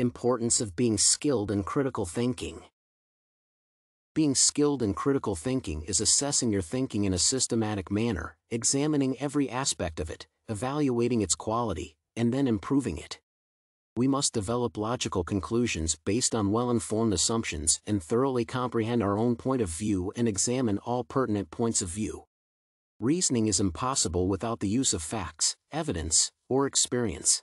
Importance of being skilled in critical thinking. Being skilled in critical thinking is assessing your thinking in a systematic manner, examining every aspect of it, evaluating its quality, and then improving it. We must develop logical conclusions based on well-informed assumptions and thoroughly comprehend our own point of view and examine all pertinent points of view. Reasoning is impossible without the use of facts, evidence, or experience.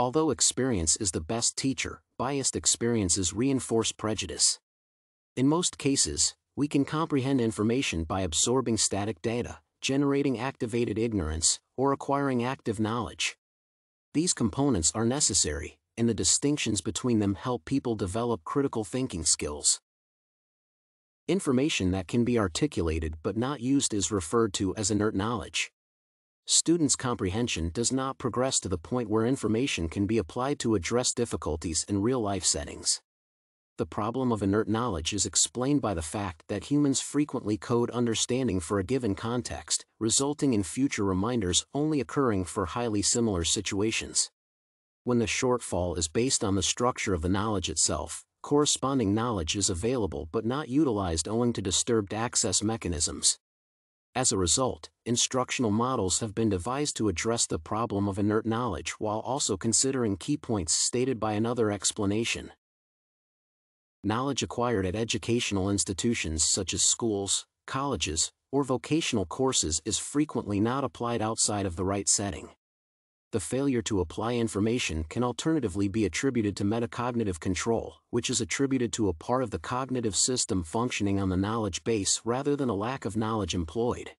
Although experience is the best teacher, biased experiences reinforce prejudice. In most cases, we can comprehend information by absorbing static data, generating activated ignorance, or acquiring active knowledge. These components are necessary, and the distinctions between them help people develop critical thinking skills. Information that can be articulated but not used is referred to as inert knowledge. Students' comprehension does not progress to the point where information can be applied to address difficulties in real-life settings the problem of inert knowledge is explained by the fact that humans frequently code understanding for a given context, resulting in future reminders only occurring for highly similar situations. When the shortfall is based on the structure of the knowledge itself, corresponding knowledge is available but not utilized owing to disturbed access mechanisms. As a result, instructional models have been devised to address the problem of inert knowledge while also considering key points stated by another explanation knowledge acquired at educational institutions such as schools, colleges, or vocational courses is frequently not applied outside of the right setting. The failure to apply information can alternatively be attributed to metacognitive control, which is attributed to a part of the cognitive system functioning on the knowledge base rather than a lack of knowledge employed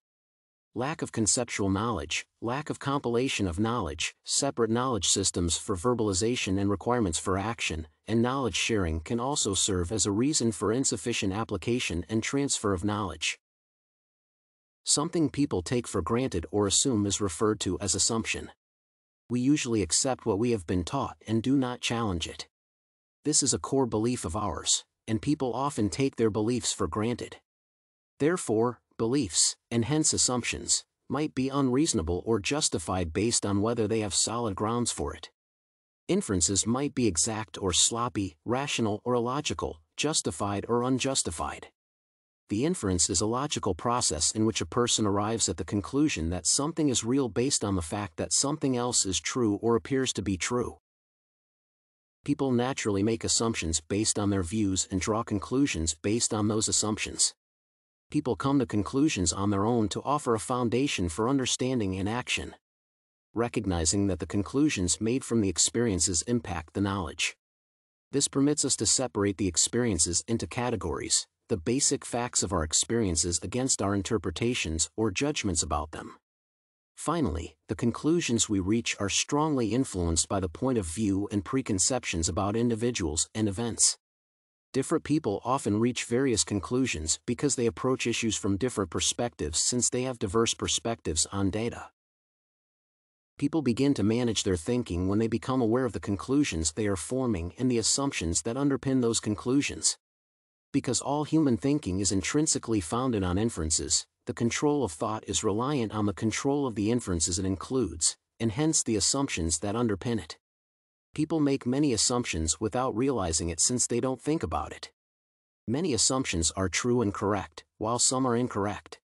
lack of conceptual knowledge, lack of compilation of knowledge, separate knowledge systems for verbalization and requirements for action, and knowledge sharing can also serve as a reason for insufficient application and transfer of knowledge. Something people take for granted or assume is referred to as assumption. We usually accept what we have been taught and do not challenge it. This is a core belief of ours, and people often take their beliefs for granted. Therefore, beliefs, and hence assumptions, might be unreasonable or justified based on whether they have solid grounds for it. Inferences might be exact or sloppy, rational or illogical, justified or unjustified. The inference is a logical process in which a person arrives at the conclusion that something is real based on the fact that something else is true or appears to be true. People naturally make assumptions based on their views and draw conclusions based on those assumptions people come to conclusions on their own to offer a foundation for understanding and action. Recognizing that the conclusions made from the experiences impact the knowledge. This permits us to separate the experiences into categories, the basic facts of our experiences against our interpretations or judgments about them. Finally, the conclusions we reach are strongly influenced by the point of view and preconceptions about individuals and events different people often reach various conclusions because they approach issues from different perspectives since they have diverse perspectives on data. People begin to manage their thinking when they become aware of the conclusions they are forming and the assumptions that underpin those conclusions. Because all human thinking is intrinsically founded on inferences, the control of thought is reliant on the control of the inferences it includes, and hence the assumptions that underpin it people make many assumptions without realizing it since they don't think about it. Many assumptions are true and correct, while some are incorrect.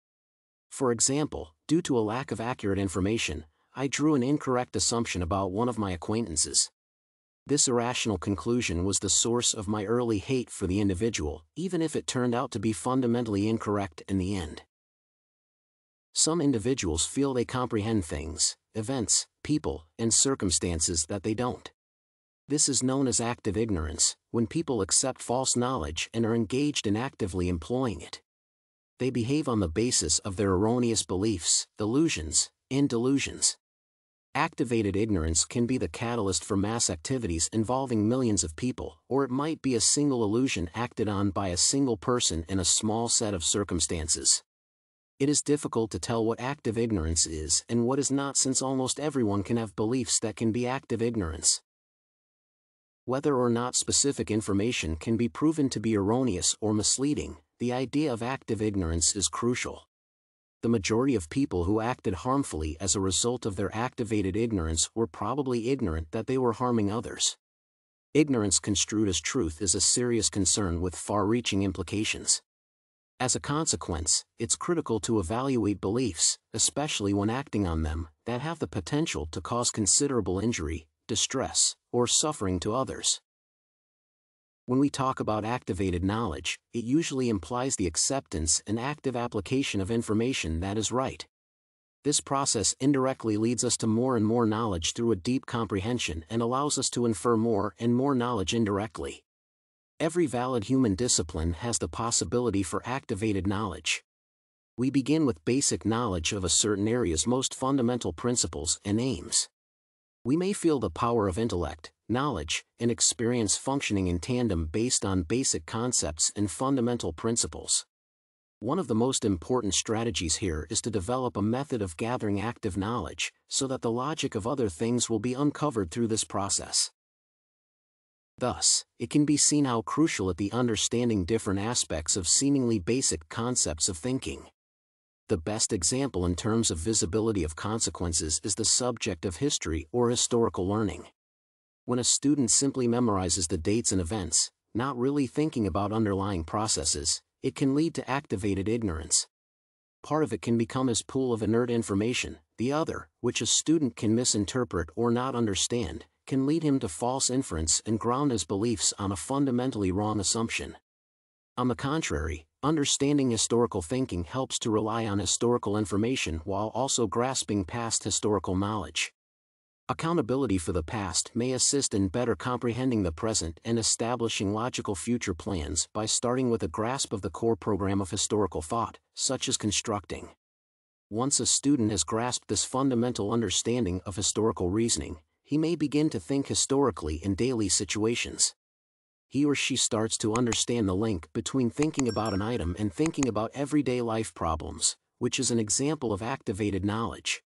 For example, due to a lack of accurate information, I drew an incorrect assumption about one of my acquaintances. This irrational conclusion was the source of my early hate for the individual, even if it turned out to be fundamentally incorrect in the end. Some individuals feel they comprehend things, events, people, and circumstances that they don't. This is known as active ignorance, when people accept false knowledge and are engaged in actively employing it. They behave on the basis of their erroneous beliefs, delusions, and delusions. Activated ignorance can be the catalyst for mass activities involving millions of people, or it might be a single illusion acted on by a single person in a small set of circumstances. It is difficult to tell what active ignorance is and what is not since almost everyone can have beliefs that can be active ignorance whether or not specific information can be proven to be erroneous or misleading, the idea of active ignorance is crucial. The majority of people who acted harmfully as a result of their activated ignorance were probably ignorant that they were harming others. Ignorance construed as truth is a serious concern with far-reaching implications. As a consequence, it's critical to evaluate beliefs, especially when acting on them, that have the potential to cause considerable injury, distress, or suffering to others. When we talk about activated knowledge, it usually implies the acceptance and active application of information that is right. This process indirectly leads us to more and more knowledge through a deep comprehension and allows us to infer more and more knowledge indirectly. Every valid human discipline has the possibility for activated knowledge. We begin with basic knowledge of a certain area's most fundamental principles and aims. We may feel the power of intellect, knowledge, and experience functioning in tandem based on basic concepts and fundamental principles. One of the most important strategies here is to develop a method of gathering active knowledge, so that the logic of other things will be uncovered through this process. Thus, it can be seen how crucial it be understanding different aspects of seemingly basic concepts of thinking. The best example in terms of visibility of consequences is the subject of history or historical learning when a student simply memorizes the dates and events, not really thinking about underlying processes, it can lead to activated ignorance. Part of it can become his pool of inert information, the other, which a student can misinterpret or not understand, can lead him to false inference and ground his beliefs on a fundamentally wrong assumption. On the contrary, understanding historical thinking helps to rely on historical information while also grasping past historical knowledge. Accountability for the past may assist in better comprehending the present and establishing logical future plans by starting with a grasp of the core program of historical thought, such as constructing. Once a student has grasped this fundamental understanding of historical reasoning, he may begin to think historically in daily situations. He or she starts to understand the link between thinking about an item and thinking about everyday life problems, which is an example of activated knowledge.